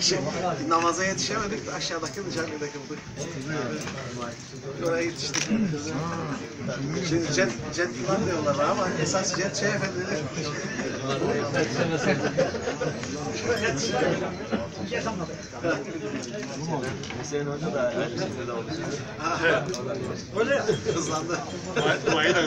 Şey, namaza yetişemedik de aşağıdaki camide kıldık. Oraya yetiştik. Şimdi cet, cet falan diyorlar ama esas cet şey efendidir. Hüseyin Hoca da her şeyde de olmuş. Hızlandı. Duayı da